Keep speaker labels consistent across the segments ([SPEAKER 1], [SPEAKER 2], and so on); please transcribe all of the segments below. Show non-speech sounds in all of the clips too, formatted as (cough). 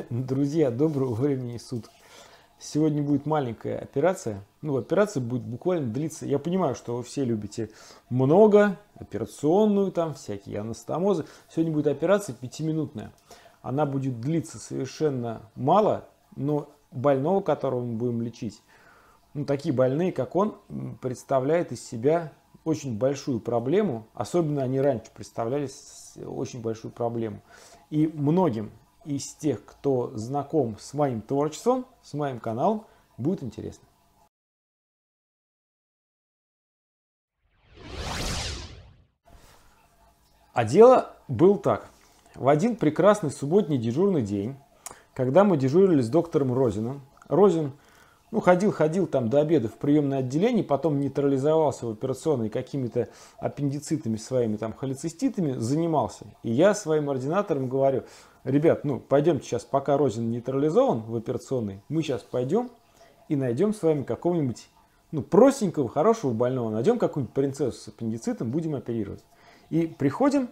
[SPEAKER 1] (laughs) Друзья, доброго времени суток. Сегодня будет маленькая операция. Ну, операция будет буквально длиться. Я понимаю, что вы все любите много, операционную там, всякие анастомозы. Сегодня будет операция пятиминутная. Она будет длиться совершенно мало, но больного, которого мы будем лечить, ну, такие больные, как он, представляет из себя очень большую проблему. Особенно они раньше представляли очень большую проблему. И многим из тех, кто знаком с моим творчеством, с моим каналом, будет интересно. А дело было так. В один прекрасный субботний дежурный день, когда мы дежурили с доктором Розином, Розин ну, ходил-ходил там до обеда в приемное отделение, потом нейтрализовался в операционной какими-то аппендицитами своими, там, холециститами, занимался. И я своим ординаторам говорю, ребят, ну, пойдемте сейчас, пока Розин нейтрализован в операционной, мы сейчас пойдем и найдем с вами какого-нибудь, ну, простенького, хорошего больного, найдем какую-нибудь принцессу с аппендицитом, будем оперировать. И приходим,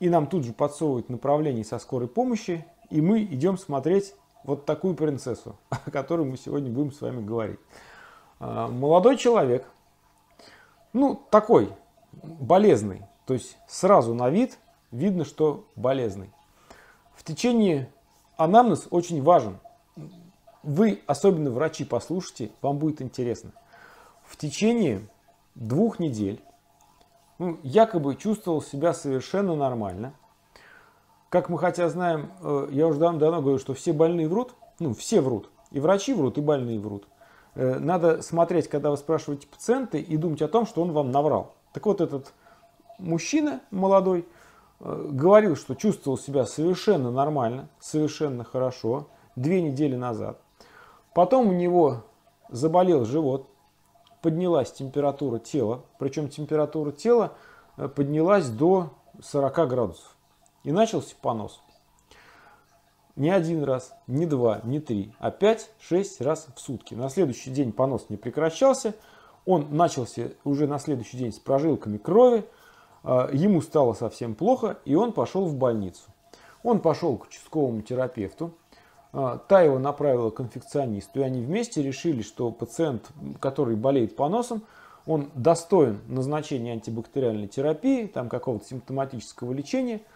[SPEAKER 1] и нам тут же подсовывают направление со скорой помощи, и мы идем смотреть вот такую принцессу, (laughs) о которой мы сегодня будем с вами говорить. А, молодой человек, ну, такой, болезный, то есть сразу на вид видно, что болезный. В течение анамнез очень важен. Вы, особенно врачи, послушайте, вам будет интересно. В течение двух недель ну, якобы чувствовал себя совершенно нормально – как мы хотя знаем, э, я уже давно, давно говорю, что все больные врут, ну все врут, и врачи врут, и больные врут. Э, надо смотреть, когда вы спрашиваете пациента, и думать о том, что он вам наврал. Так вот этот мужчина молодой говорил, что чувствовал себя совершенно нормально, совершенно хорошо, две недели назад. Потом у него заболел живот, поднялась температура тела, причем температура тела поднялась до 40 градусов. И начался понос. Не один раз, не два, не три, а пять-шесть раз в сутки. На следующий день понос не прекращался. Он начался уже на следующий день с прожилками крови. А, ему стало совсем плохо, и он пошел в больницу. Он пошел к участковому терапевту. А, та его направила к инфекционисту, и они вместе решили, что пациент, который болеет поносом, он достоин назначения антибактериальной терапии, там какого-то симптоматического лечения –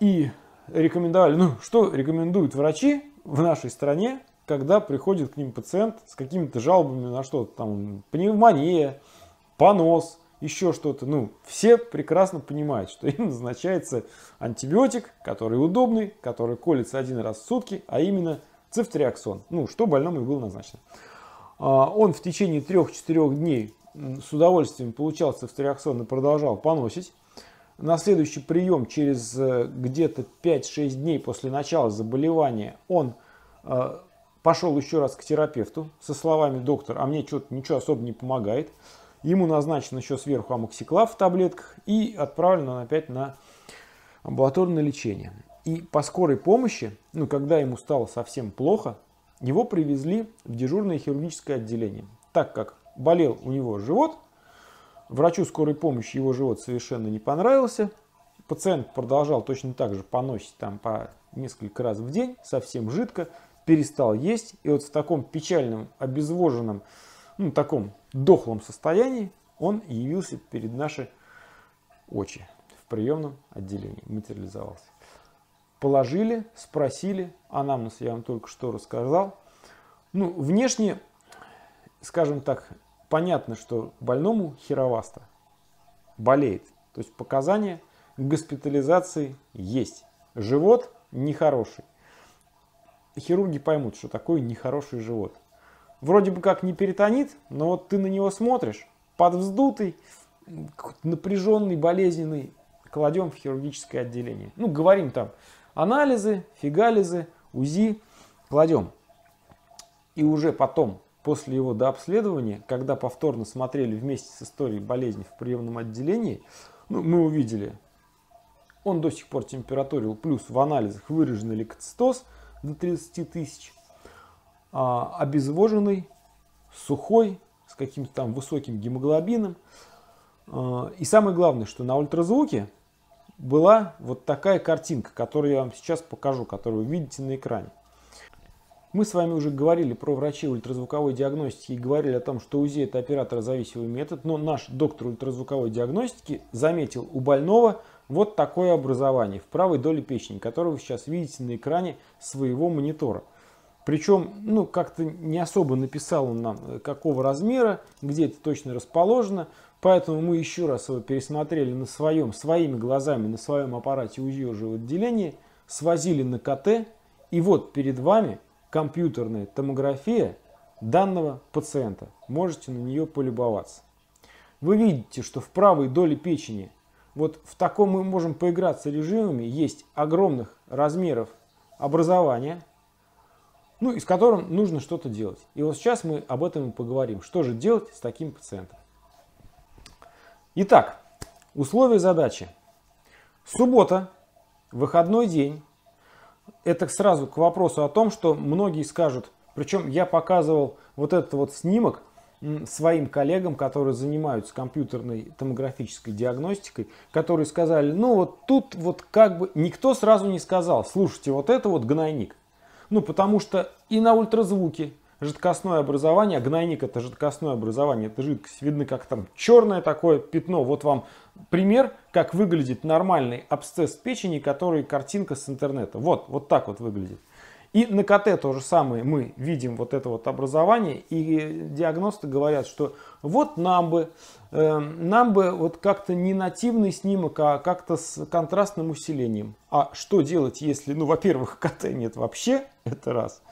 [SPEAKER 1] и рекомендовали, ну что рекомендуют врачи в нашей стране, когда приходит к ним пациент с какими-то жалобами на что-то, там пневмония, понос, еще что-то. Ну, все прекрасно понимают, что им (laughs) назначается антибиотик, который удобный, который колется один раз в сутки, а именно цифтриаксон. Ну, что больному и было назначено. А, он в течение 3-4 дней с удовольствием получал цифтриаксон и продолжал поносить на следующий прием через э, где-то 5-6 дней после начала заболевания он э, пошел еще раз к терапевту со словами «доктор, а мне что-то ничего особо не помогает». Ему назначен еще сверху амоксиклав в таблетках и отправлен он опять на амбулаторное лечение. И по скорой помощи, ну, когда ему стало совсем плохо, его привезли в дежурное хирургическое отделение, так как болел у него живот – Врачу скорой помощи его живот совершенно не понравился. Пациент продолжал точно так же поносить там по несколько раз в день, совсем жидко, перестал есть. И вот в таком печальном, обезвоженном, ну, таком дохлом состоянии он явился перед наши очи в приемном отделении, материализовался. Положили, спросили, анамнез я вам только что рассказал. Ну, внешне, скажем так, понятно, что больному хероваста болеет. То есть показания к госпитализации есть. Живот нехороший. Хирурги поймут, что такое нехороший живот. Вроде бы как не перитонит, но вот ты на него смотришь, подвздутый, напряженный, болезненный, кладем в хирургическое отделение. Ну, говорим там анализы, фигализы, УЗИ, кладем. И уже потом после его дообследования, когда повторно смотрели вместе с историей болезни в приемном отделении, ну, мы увидели, он до сих пор температурил, плюс в анализах выраженный лейкоцитоз до 30 тысяч, а, обезвоженный, сухой, с каким-то там высоким гемоглобином. А, и самое главное, что на ультразвуке была вот такая картинка, которую я вам сейчас покажу, которую вы видите на экране. Мы с вами уже говорили про врачей ультразвуковой диагностики и говорили о том, что УЗИ это операторозависимый метод, но наш доктор ультразвуковой диагностики заметил у больного вот такое образование в правой доле печени, которое вы сейчас видите на экране своего монитора. Причем, ну, как-то не особо написал он нам, э, какого размера, где это точно расположено. Поэтому мы еще раз его пересмотрели на своем, своими глазами, на своем аппарате УЗИ уже в отделении, свозили на КТ. И вот перед вами компьютерная томография данного пациента. Можете на нее полюбоваться. Вы видите, что в правой доле печени, вот в таком мы можем поиграться режимами, есть огромных размеров образования, ну и с которым нужно что-то делать. И вот сейчас мы об этом и поговорим. Что же делать с таким пациентом? Итак, условия задачи. Суббота, выходной день. Это сразу к вопросу о том, что многие скажут, причем я показывал вот этот вот снимок своим коллегам, которые занимаются компьютерной томографической диагностикой, которые сказали, ну вот тут вот как бы никто сразу не сказал, слушайте, вот это вот гнойник. Ну, потому что и на ультразвуке жидкостное образование, гнойник это жидкостное образование, это жидкость, видно как там черное такое пятно. Вот вам пример, как выглядит нормальный абсцесс печени, который картинка с интернета. Вот, вот так вот выглядит. И на КТ то же самое мы видим вот это вот образование, и диагносты говорят, что вот нам бы, э, нам бы вот как-то не нативный снимок, а как-то с контрастным усилением. А что делать, если, ну, во-первых, КТ нет вообще, (laughs) это раз.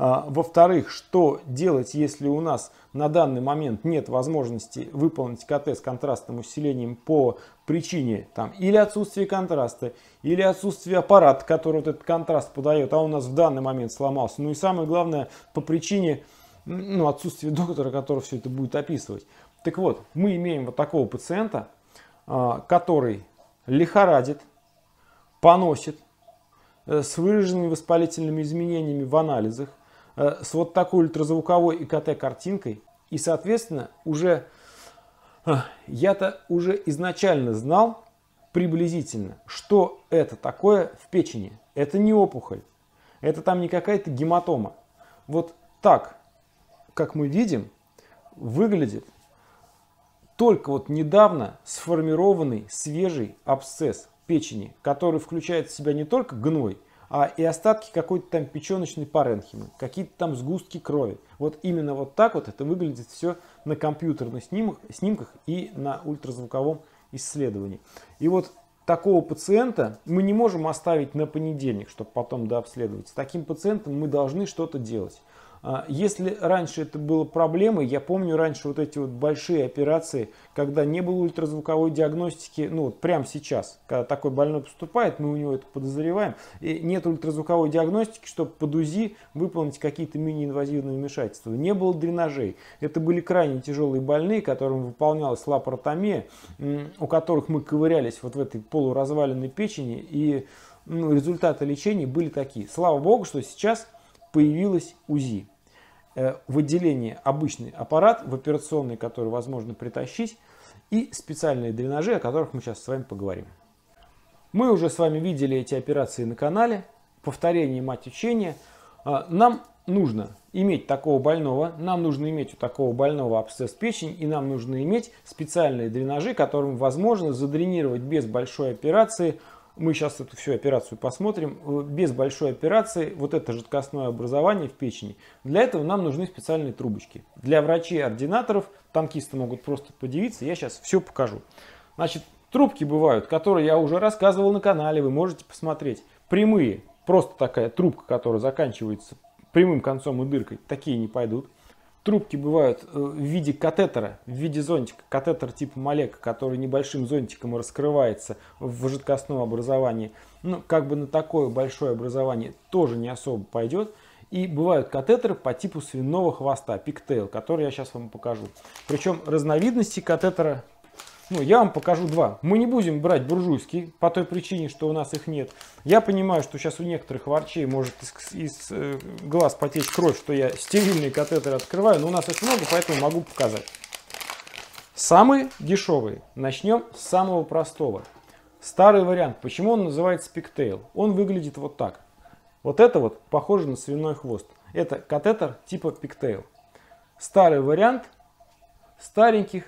[SPEAKER 1] А, во-вторых, что делать, если у нас на данный момент нет возможности выполнить КТ с контрастным усилением по причине там, или отсутствия контраста, или отсутствия аппарата, который вот этот контраст подает, а у нас в данный момент сломался. Ну и самое главное, по причине ну, отсутствия доктора, который все это будет описывать. Так вот, мы имеем вот такого пациента, а, который лихорадит, поносит, э, с выраженными воспалительными изменениями в анализах, с вот такой ультразвуковой ИКТ-картинкой. И, соответственно, уже э, я-то уже изначально знал приблизительно, что это такое в печени. Это не опухоль, это там не какая-то гематома. Вот так, как мы видим, выглядит только вот недавно сформированный свежий абсцесс печени, который включает в себя не только гной, а, и остатки какой-то там печеночной паренхимы, какие-то там сгустки крови. Вот именно вот так вот это выглядит все на компьютерных снимках, снимках и на ультразвуковом исследовании. И вот такого пациента мы не можем оставить на понедельник, чтобы потом дообследовать. С таким пациентом мы должны что-то делать. А, если раньше это было проблемой, я помню раньше вот эти вот большие операции, когда не было ультразвуковой диагностики, ну вот прямо сейчас, когда такой больной поступает, мы у него это подозреваем, и нет ультразвуковой диагностики, чтобы под УЗИ выполнить какие-то мини-инвазивные вмешательства. Не было дренажей. Это были крайне тяжелые больные, которым выполнялась лапаротомия, у которых мы ковырялись вот в этой полуразваленной печени, и ну, результаты лечения были такие. Слава богу, что сейчас появилась УЗИ. Э, в отделении обычный аппарат, в операционный, который возможно притащить, и специальные дренажи, о которых мы сейчас с вами поговорим. Мы уже с вами видели эти операции на канале. Повторение мать учения. А, нам нужно иметь такого больного, нам нужно иметь у такого больного абсцесс печени, и нам нужно иметь специальные дренажи, которым возможно задренировать без большой операции мы сейчас эту всю операцию посмотрим. Э, без большой операции вот это жидкостное образование в печени. Для этого нам нужны специальные трубочки. Для врачей-ординаторов, танкисты могут просто подивиться, я сейчас все покажу. Значит, трубки бывают, которые я уже рассказывал на канале, вы можете посмотреть. Прямые, просто такая трубка, которая заканчивается прямым концом и дыркой, такие не пойдут. Трубки бывают э, в виде катетера, в виде зонтика. Катетер типа Малека, который небольшим зонтиком раскрывается в жидкостном образовании. Ну, как бы на такое большое образование тоже не особо пойдет. И бывают катетеры по типу свиного хвоста, пиктейл, который я сейчас вам покажу. Причем разновидности катетера ну, я вам покажу два. Мы не будем брать буржуйский, по той причине, что у нас их нет. Я понимаю, что сейчас у некоторых врачей может из, из э, глаз потечь кровь, что я стерильный катетер открываю, но у нас их много, поэтому могу показать. Самые дешевые. Начнем с самого простого. Старый вариант. Почему он называется пиктейл? Он выглядит вот так. Вот это вот похоже на свиной хвост. Это катетер типа пиктейл. Старый вариант стареньких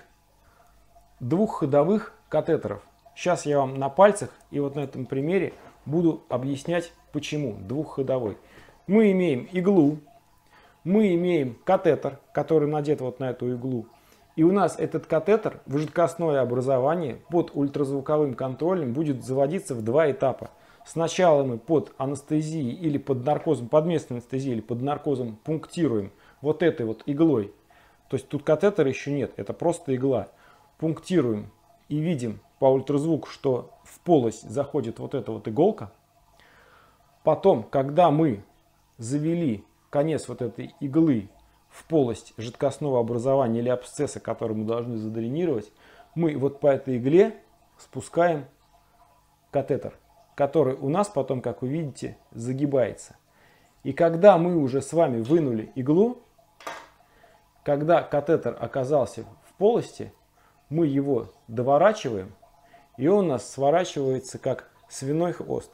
[SPEAKER 1] двухходовых катетеров. Сейчас я вам на пальцах и вот на этом примере буду объяснять, почему двухходовой. Мы имеем иглу, мы имеем катетер, который надет вот на эту иглу. И у нас этот катетер в жидкостное образование под ультразвуковым контролем будет заводиться в два этапа. Сначала мы под анестезией или под наркозом, под местной анестезией или под наркозом пунктируем вот этой вот иглой. То есть тут катетера еще нет, это просто игла. Пунктируем и видим по ультразвуку, что в полость заходит вот эта вот иголка. Потом, когда мы завели конец вот этой иглы в полость жидкостного образования или абсцесса, который мы должны задренировать, мы вот по этой игле спускаем катетер, который у нас потом, как вы видите, загибается. И когда мы уже с вами вынули иглу, когда катетер оказался в полости, мы его доворачиваем, и он у нас сворачивается как свиной хвост.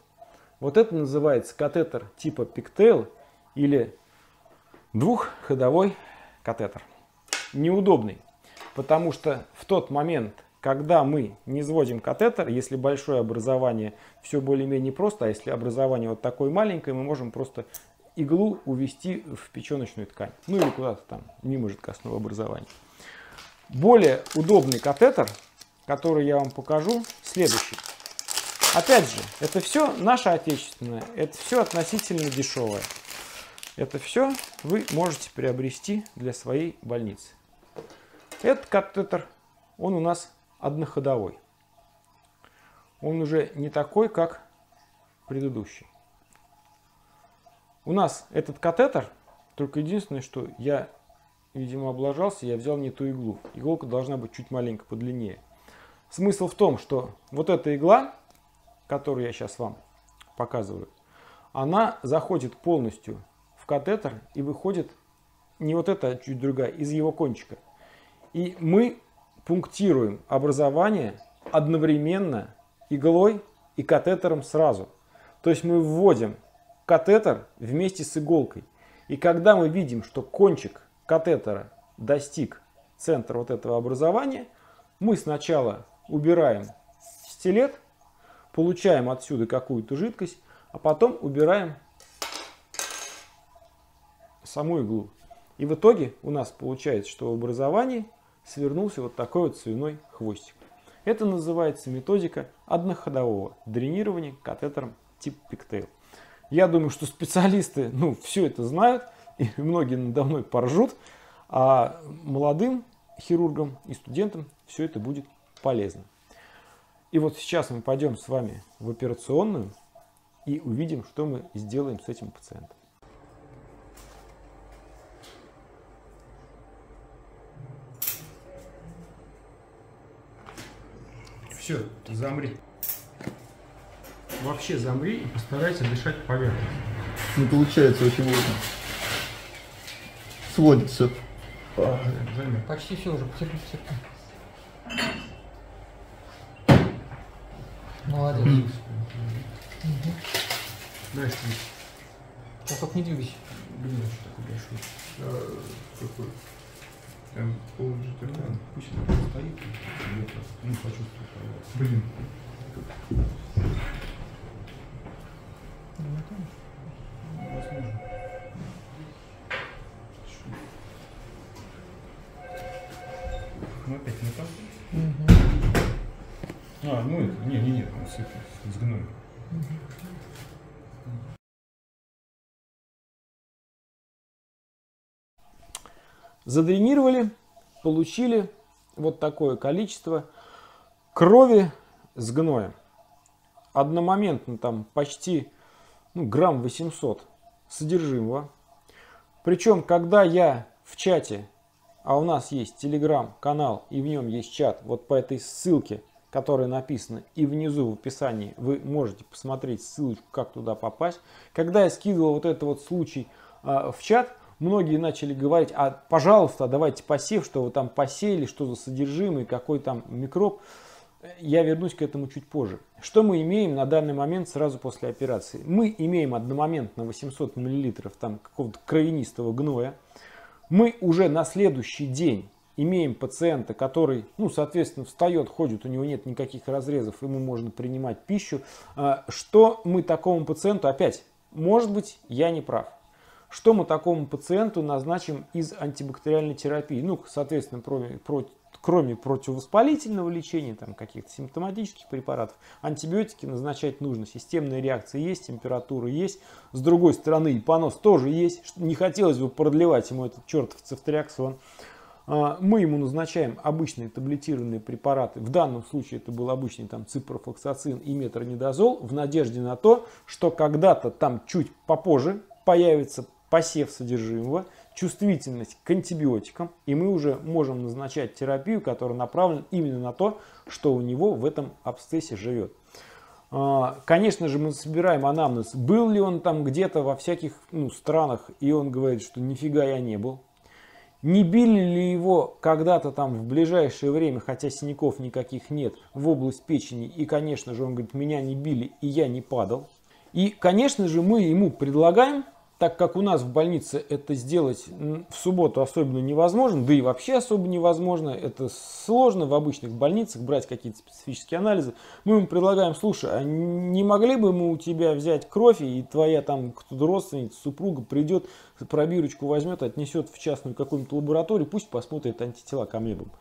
[SPEAKER 1] Вот это называется катетер типа пиктейл или двухходовой катетер. Неудобный, потому что в тот момент, когда мы не сводим катетер, если большое образование, все более-менее просто, а если образование вот такое маленькое, мы можем просто иглу увести в печеночную ткань. Ну или куда-то там, мимо жидкостного образования. Более удобный катетер, который я вам покажу, следующий. Опять же, это все наше отечественное, это все относительно дешевое. Это все вы можете приобрести для своей больницы. Этот катетер, он у нас одноходовой. Он уже не такой, как предыдущий. У нас этот катетер, только единственное, что я, видимо, облажался, я взял не ту иглу. Иголка должна быть чуть маленько подлиннее. Смысл в том, что вот эта игла, которую я сейчас вам показываю, она заходит полностью катетер и выходит не вот это, а чуть другая, из его кончика. И мы пунктируем образование одновременно иглой и катетером сразу. То есть мы вводим катетер вместе с иголкой. И когда мы видим, что кончик катетера достиг центра вот этого образования, мы сначала убираем стилет, получаем отсюда какую-то жидкость, а потом убираем саму иглу. И в итоге у нас получается, что в образовании свернулся вот такой вот свиной хвостик. Это называется методика одноходового дренирования катетером тип пиктейл. Я думаю, что специалисты ну, все это знают, (laughs) и многие надо мной поржут, а молодым хирургам и студентам все это будет полезно. И вот сейчас мы пойдем с вами в операционную и увидим, что мы сделаем с этим пациентом. Все, замри. Вообще замри и постарайся дышать поверхностно.
[SPEAKER 2] Не получается очень плотно. Сводится.
[SPEAKER 1] А, Почти все уже, потерпи, потерпи. Молодец. Угу. Дальше. А только не двигайся. Блин, что такое большой? А, какой? Прям положить экран. Пусть она стоит. Ну, почувствую. Блин. Возможно. А, ну это, не, не, не, с, с, с гноем. Угу. Задренировали, получили вот такое количество крови с гноем. Одномоментно там почти ну, грамм 800 содержимого. Причем, когда я в чате, а у нас есть телеграм-канал и в нем есть чат, вот по этой ссылке, которая написана и внизу в описании, вы можете посмотреть ссылочку, как туда попасть. Когда я скидывал вот этот вот случай э, в чат, многие начали говорить, а пожалуйста, давайте посев, что вы там посеяли, что за содержимое, какой там микроб. я вернусь к этому чуть позже. Что мы имеем на данный момент сразу после операции? Мы имеем одномоментно 800 мл там какого-то кровянистого гноя. Мы уже на следующий день имеем пациента, который, ну, соответственно, встает, ходит, у него нет никаких разрезов, ему можно принимать пищу. А, что мы такому пациенту, опять, может быть, я не прав. Что мы такому пациенту назначим из антибактериальной терапии? Ну, соответственно, кроме, кроме противовоспалительного лечения, там каких-то симптоматических препаратов, антибиотики назначать нужно. Системная реакция есть, температура есть. С другой стороны, и понос тоже есть. Не хотелось бы продлевать ему этот чертов цефтриаксон. А, мы ему назначаем обычные таблетированные препараты. В данном случае это был обычный там ципрофлоксацин и метронидозол в надежде на то, что когда-то там чуть попозже появится посев содержимого, чувствительность к антибиотикам, и мы уже можем назначать терапию, которая направлена именно на то, что у него в этом абсцессе живет. А, конечно же, мы собираем анамнез, был ли он там где-то во всяких ну, странах, и он говорит, что нифига я не был. Не били ли его когда-то там в ближайшее время, хотя синяков никаких нет, в область печени, и, конечно же, он говорит, меня не били, и я не падал. И, конечно же, мы ему предлагаем так как у нас в больнице это сделать в субботу особенно невозможно, да и вообще особо невозможно, это сложно в обычных больницах брать какие-то специфические анализы, мы им предлагаем, слушай, а не могли бы мы у тебя взять кровь, и твоя там кто-то родственница, супруга придет, пробирочку возьмет, отнесет в частную какую-нибудь лабораторию, пусть посмотрит антитела к амебам.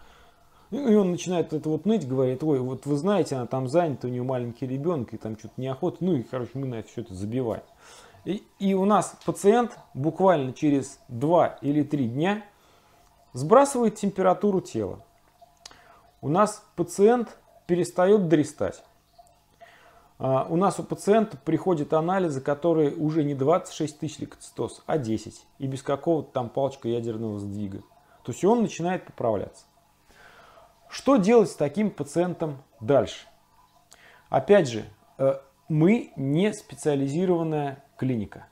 [SPEAKER 1] И он начинает это вот ныть, говорит, ой, вот вы знаете, она там занята, у нее маленький ребенок, и там что-то неохота, ну и, короче, мы на это все это забиваем. И, и у нас пациент буквально через 2 или 3 дня сбрасывает температуру тела. У нас пациент перестает дрестать. А, у нас у пациента приходят анализы, которые уже не 26 тысяч лейкоцитоз, а 10. И без какого-то там палочка ядерного сдвига. То есть он начинает поправляться. Что делать с таким пациентом дальше? Опять же, э, мы не специализированная клиника.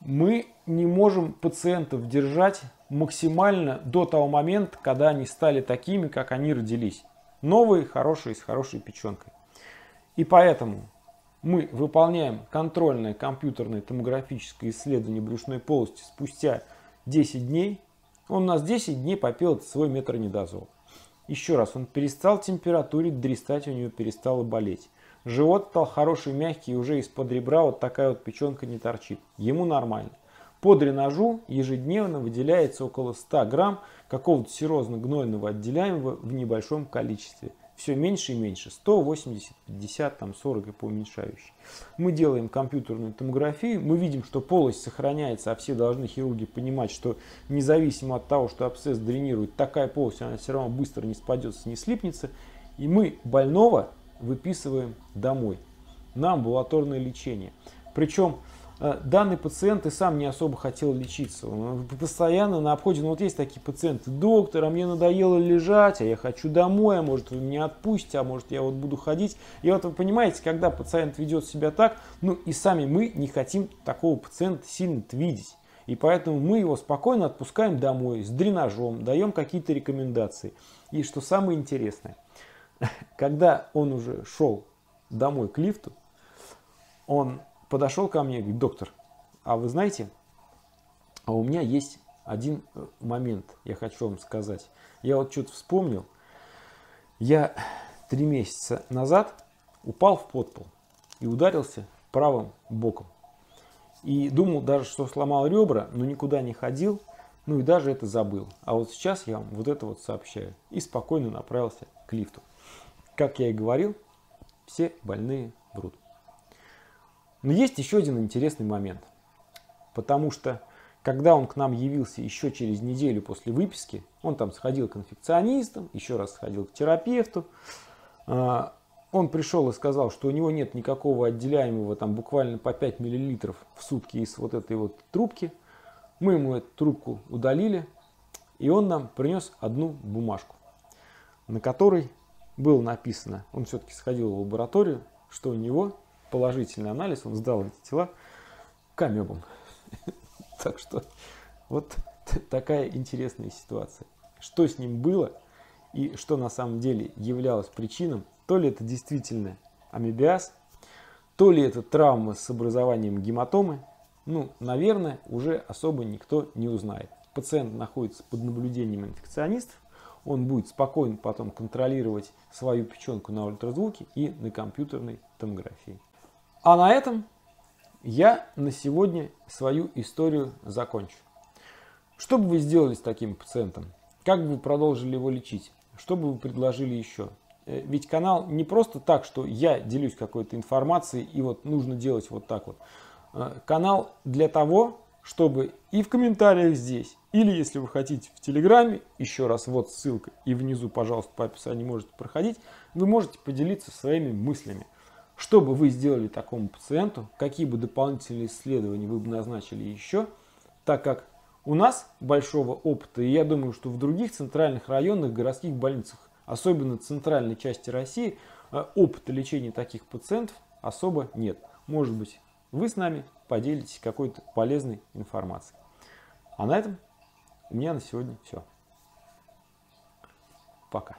[SPEAKER 1] Мы не можем пациентов держать максимально до того момента, когда они стали такими, как они родились. Новые, хорошие, с хорошей печенкой. И поэтому мы выполняем контрольное компьютерное томографическое исследование брюшной полости спустя 10 дней. Он у нас 10 дней попил свой метронидозол. Еще раз, он перестал температурить, дрестать у него перестало болеть. Живот стал хороший, мягкий, уже из-под ребра вот такая вот печенка не торчит. Ему нормально. По дренажу ежедневно выделяется около 100 грамм какого-то серозно-гнойного отделяемого в небольшом количестве. Все меньше и меньше. 100, 80, 50, там 40 и по уменьшающей. Мы делаем компьютерную томографию. Мы видим, что полость сохраняется, а все должны хирурги понимать, что независимо от того, что абсцесс дренирует, такая полость, она все равно быстро не спадется, не слипнется. И мы больного выписываем домой на амбулаторное лечение. Причем э, данный пациент и сам не особо хотел лечиться. Он постоянно на обходе, ну вот есть такие пациенты, доктор, а мне надоело лежать, а я хочу домой, а может вы меня отпустите, а может я вот буду ходить. И вот вы понимаете, когда пациент ведет себя так, ну и сами мы не хотим такого пациента сильно видеть. И поэтому мы его спокойно отпускаем домой с дренажом, даем какие-то рекомендации. И что самое интересное – когда он уже шел домой к лифту, он подошел ко мне и говорит, доктор, а вы знаете, а у меня есть один э, момент, я хочу вам сказать. Я вот что-то вспомнил. Я три месяца назад упал в подпол и ударился правым боком. И думал даже, что сломал ребра, но никуда не ходил, ну и даже это забыл. А вот сейчас я вам вот это вот сообщаю. И спокойно направился к лифту. Как я и говорил, все больные врут. Но есть еще один интересный момент. Потому что, когда он к нам явился еще через неделю после выписки, он там сходил к инфекционистам, еще раз сходил к терапевту, а, он пришел и сказал, что у него нет никакого отделяемого там буквально по 5 мл в сутки из вот этой вот трубки. Мы ему эту трубку удалили, и он нам принес одну бумажку, на которой было написано, он все-таки сходил в лабораторию, что у него положительный анализ, он сдал эти тела камебом. (laughs) Так что вот такая интересная ситуация. Что с ним было и что на самом деле являлось причиной, то ли это действительно амебиаз, то ли это травма с образованием гематомы, ну, наверное, уже особо никто не узнает. Пациент находится под наблюдением инфекционистов, он будет спокойно потом контролировать свою печенку на ультразвуке и на компьютерной томографии. А на этом я на сегодня свою историю закончу. Что бы вы сделали с таким пациентом? Как бы вы продолжили его лечить? Что бы вы предложили еще? Э, ведь канал не просто так, что я делюсь какой-то информацией и вот нужно делать вот так вот. Э, канал для того, чтобы и в комментариях здесь, или если вы хотите в Телеграме, еще раз вот ссылка и внизу, пожалуйста, по описанию можете проходить, вы можете поделиться своими мыслями. Что бы вы сделали такому пациенту, какие бы дополнительные исследования вы бы назначили еще, так как у нас большого опыта, и я думаю, что в других центральных районных городских больницах, особенно в центральной части России, э, опыта лечения таких пациентов особо нет. Может быть, вы с нами поделитесь какой-то полезной информацией. А на этом у меня на сегодня все. Пока.